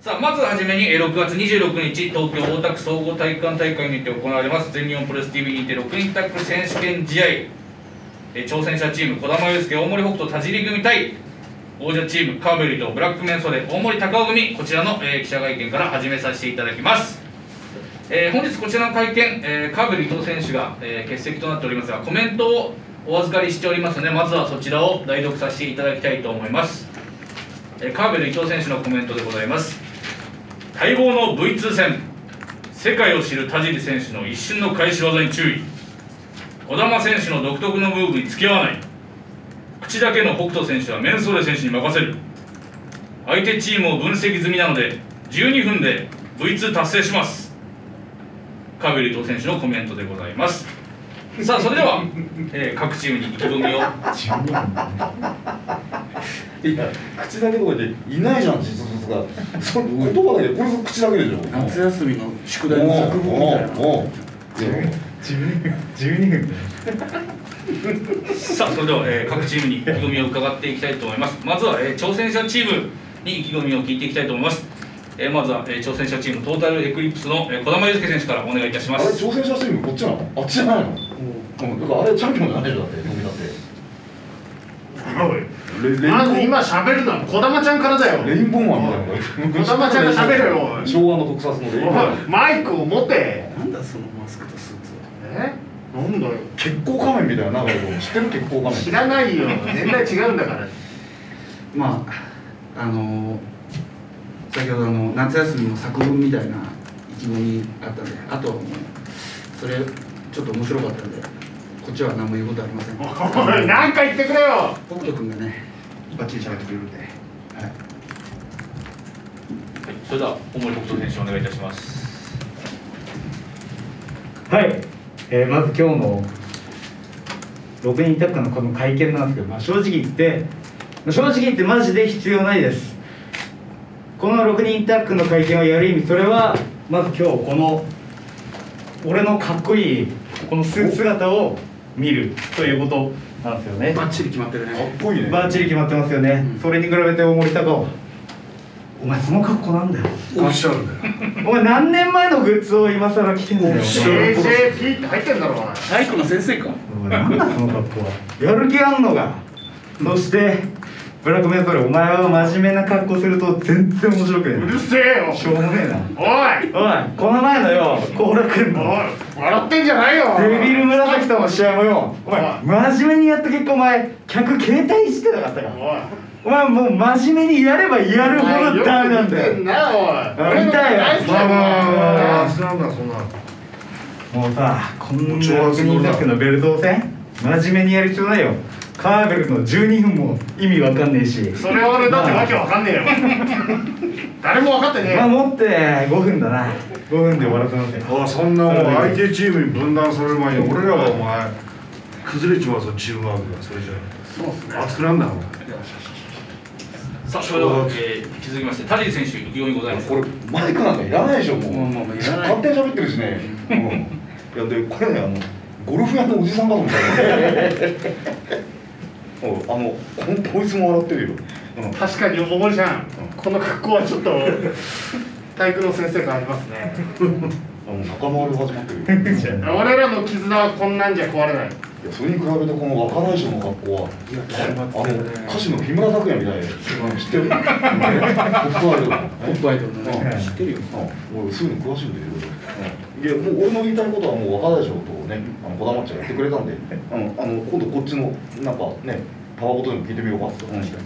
さあまずはじめに6月26日東京大田区総合体育館大会にて行われます全日本プロレス TV にて6人タッグ選手権試合。え挑戦者チーム児玉悠介大森北斗田尻組対王者チームカーベリーとブラックメンソレ大森高尾組こちらの、えー記者会見から始めさせていただきます、えー本日こちらの会見、えーカーベリー伊藤選手が、えー欠席となっておりますがコメントをお預かりしておりますのでまずはそちらを代読させていただきたいと思います、えーカーベル伊藤選手のコメントでございます。待望の V2 戦。世界を知る田尻選手の一瞬の返し技に注意。児玉選手の独特のムーブに付き合わない。口だけの北斗選手はメンソーレ選手に任せる。相手チームを分析済みなので12分で V2 達成します。カーベル伊藤選手のコメントでございます。さあそれでは、えー各チームに意気込みを。いや口だけとかでいないじゃん実物がそれ言葉だけでこれ口だけでしょ。夏休みの宿題の作文みたいな。おうおう12分。さあそれでは、えー各チームに意気込みを伺っていきたいと思います。まずは、えー挑戦者チームに意気込みを聞いていきたいと思います、えーまずは、えー挑戦者チームトータルエクリプスの、えー児玉悠介選手からお願いいたしまあれす挑戦者チームこっちなの？あっちじゃないの？うん。だからあれチャンピオンじゃないでしょだって読みだってまず今喋るのは児玉ちゃんからだよ。レインボーマンみたいな児玉ちゃんが喋るよ。昭和の特撮のレインボー。マイクを持て。なんだそのマスクとスーツは。え？なんだよ。血行仮面みたいななんかこう知ってる血行仮面。知らないよ。年代違うんだから。まああの先ほどあの夏休みの作文みたいな意気込みあったんであとはもうそれちょっと面白かったんでこっちは何も言うことありません。おい何か言ってくれよ。北斗君がねバッチリ喋ってくれるんで、はい、はいそれでは大森北斗選手お願いいたします。はい、えーまず今日の6人タッグのこの会見なんですけど、まあ、正直言って正直言ってマジで必要ないです。この6人タッグの会見をやる意味それはまず今日この俺のかっこいいこのスーツ姿を見るということなんですよね。バッチリ決まってるかっねこいいね。バッチリ決まってますよね、それに比べて大森高尾。お前その格好なんだよ。オフィシャルだよ。お前何年前のグッズを今更着てんだよ。JJP って入ってんだろお前。体育の先生か。お前なんだその格好は。やる気あんのかそしてブラックメンソレお前は真面目な格好すると全然面白くねうるせえよ。えしょうもねえな。おい。おいこの前のよ後楽園の。おい笑ってんじゃないよ。デビル紫との試合もよお前真面目にやった結果お前客携帯いじってなかったか。おい。お前もう真面目にやればやるほどダメなんだよ。見てんなおい。よ。まあまあまあなんだそんなもうさこんなもう超熱6人タッグのベルト戦真面目にやる必要ないよカーベルの12分も意味わかんねえし。それは俺だってわけわかんねえよ。誰も分かってねえまあよ。持って5分だな。5分で終わらせますよ。あそんなもう相手チームに分断される前に俺らはお前崩れちまうぞチームワークが。それじゃ。そうっすね。熱くなんだろさあそれでは、えー引き続きまして田尻選手意気込みございますこれマイクなんかいらないでしょもう。もうもうもういらない。勝手に喋ってるしね。う。んいやでこれねあのゴルフ屋のおじさんかと思ったよ。おあのこんこいつも笑ってるよ、うん。確かに大森さん。この格好はちょっと 体育の先生感ありますね。あの仲間割り始まってるよ。俺らの絆はこんなんじゃ壊れない。いやそれに比べてこの若大将の格好はあの歌手の木村拓哉みたいで知ってる？ポップアイドルのポップアイドルのね。うん。知ってるよ。うん。俺そういうの詳しいんだけど、いやもう俺の言いたいことはもう若大将とねあの児玉っちゃんやってくれたんで、うん、あの今度こっちのなんかねパワーごとにも聞いてみようかって話で、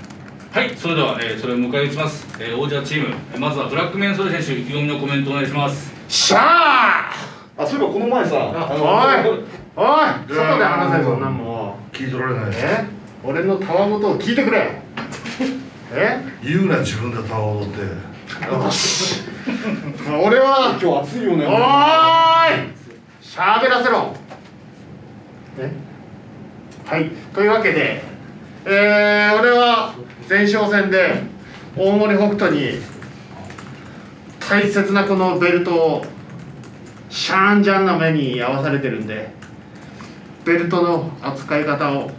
はいそれでは、えーそれを迎え撃ちます、えー王者チーム。えーまずはブラックメンソレ選手意気込みのコメントお願いします。しゃあそういえばこの前さあおいのおい外で話せそん。なんも。う聞い取られないうえ？俺のたわごとを聞いてくれ。え？言うな自分でタワーを取って俺は今日暑いよね。おーい喋らせろ。え？はいというわけでえー、俺は前哨戦で大森北斗に大切なこのベルトをシャーンジャンな目に合わされてるんでベルトの扱い方を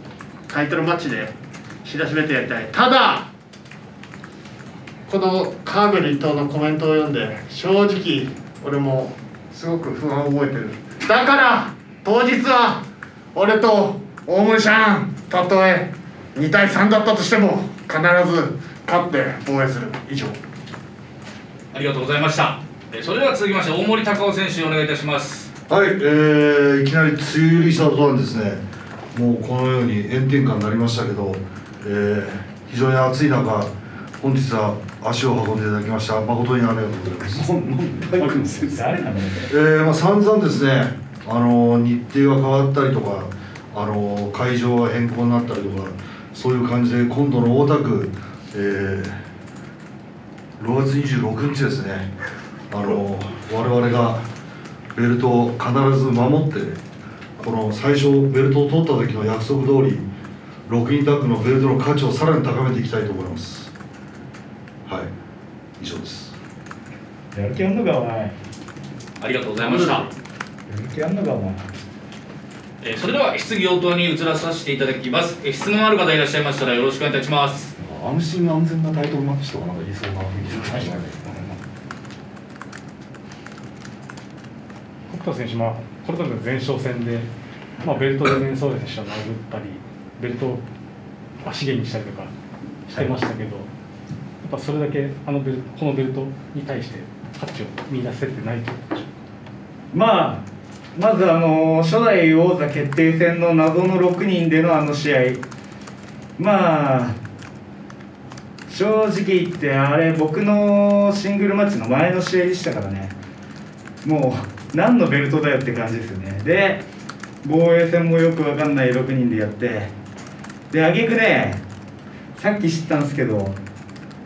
タイトルマッチで知らしめてやりたい。ただこのカーベル伊藤のコメントを読んで正直俺もすごく不安を覚えてる。だから当日は俺と大森シャンたとえ2対3だったとしても必ず勝って防衛する。以上。ありがとうございました。えーそれでは続きまして大森隆夫選手お願いいたします。はい、えー、いきなり梅雨入りした途端ですね、もうこのように炎天下になりましたけど、えー、非常に暑い中、本日は足を運んでいただきました、誠にありがとうございます。えーまあ、散々ですね、あの日程が変わったりとか、あの会場が変更になったりとか、そういう感じで、今度の大田区、えー、6月26日ですね、あの我々がベルトを必ず守って、この最初、ベルトを取った時の約束通り、6人タッグのベルトの価値をさらに高めていきたいと思います。はい、以上です。やる気あんのかお前。やありがとうございました、る気あんのかお前。えーそれでは質疑応答に移らさせていただきます、えー質問ある方いらっしゃいましたらよろしくお願いいたします。安心安全なタイトルマッチとかなんか言いそうな雰囲気じゃない。ですか北斗選手、まあ、これまでの前哨戦で、まあ、ベルトでメンソーレ選手を殴ったり、ベルトを足毛にしたりとかしてましたけど、やっぱそれだけあのベルこのベルトに対して価値を見出せてないということまあまずあの初代王座決定戦の謎の6人でのあの試合。まあ正直言ってあれ僕のシングルマッチの前の試合でしたからね。もう何のベルトだよって感じですよね。で防衛戦もよくわかんない6人でやって。で挙句ねさっき知ったんですけど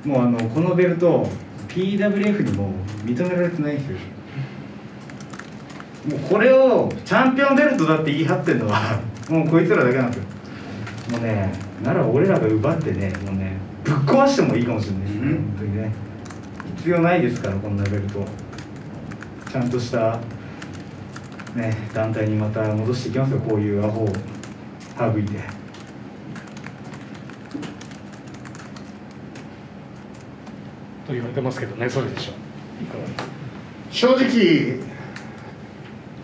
もうあのこのベルト PWF にも認められてないんですよ。もうこれをチャンピオンベルトだって言い張ってるのは もうこいつらだけなんですよ。もうねなら俺らが奪ってねもうねぶっ壊してもいいかもしれないですね、本当にね。必要ないですからこんなベルトちゃんとしたね団体にまた戻していきますよ。こういうアホを省いてと言われてますけどね、それでしょ。正直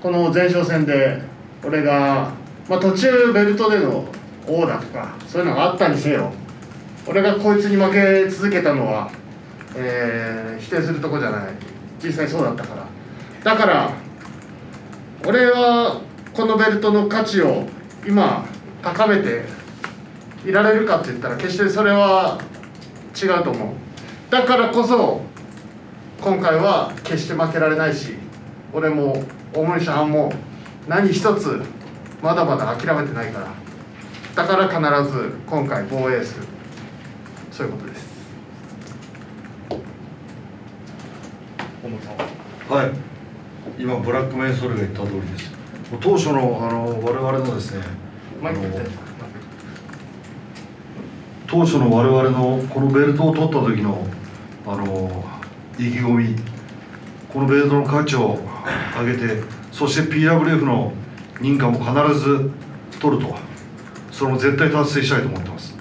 この前哨戦で俺が、まあ、途中ベルトでの王だとかそういうのがあったにせよ俺がこいつに負け続けたのは、えー否定するとこじゃない。実際そうだったから。だから俺はこのベルトの価値を今高めていられるかって言ったら決してそれは違うと思う。だからこそ今回は決して負けられないし俺も大森さんも何一つまだまだ諦めてないからだから必ず今回防衛する。そういうことです。大森さん。ははい、今、ブラックメンソールが言った通りです。もう当初のあの我々のですね、当初の我々のこのベルトを取った時のあの意気込み、このベルトの価値を上げて、そして PWF の認可も必ず取ると、それも絶対達成したいと思ってます。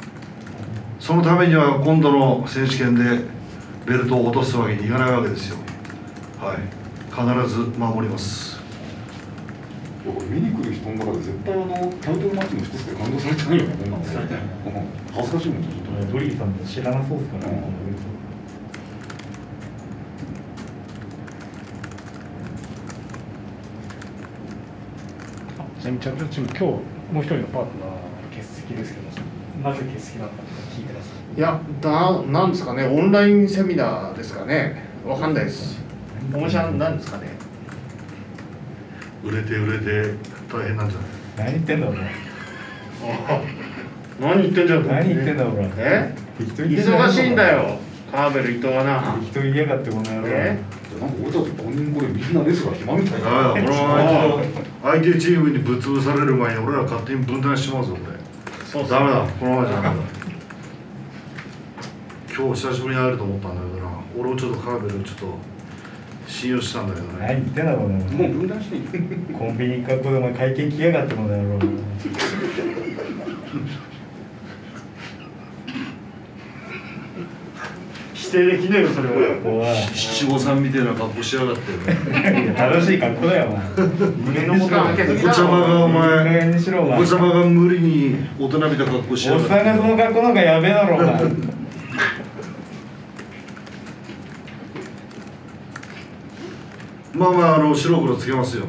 そのためには今度の選手権でベルトを落とすわけにいかないわけですよ。はい、必ず守ります。見に来る人の中で絶対あのタイトルマッチの一つで感動されてないよね恥ずかしいもんちょっとドリーさんも知らなそうですからね、このベルトあちなみにチャンピオンチーム、今日もう一人のパートナー欠席ですけど、なぜ欠席なのか聞いてます。いやだなんですかねオンラインセミナーですかね。わかんないです。大森さんなんですかね。売れて売れて大変なんじゃない？何言ってんだお前。あ 何言ってんじゃん何言ってんだお前。え？忙しいんだよ。カーベル伊藤はな。適当に言いやがってこの野郎。え？なんか俺たち5人これみんなレスが暇みたいな。だめだこのまま相手チームにぶっ潰される前に俺ら勝手に分断してますよこれ。そうそうダメだこのままじゃダメだ。今日久しぶりに会えると思ったんだけどな。俺もちょっとカーベルをちょっと信用したんだけどね。何言ってんだこのもう分断していいコンビニかこでお前会見来やがってこの野郎定できねえよそれは。七五三みたいな格好しやがって。楽しい格好だよお前。胸のボタン開けすぎお子ちゃまがお前お子ちゃまが無理に大人びた格好しやおっさんがってがその格好の方がやべえだろお前。まあまああの白黒つけますよ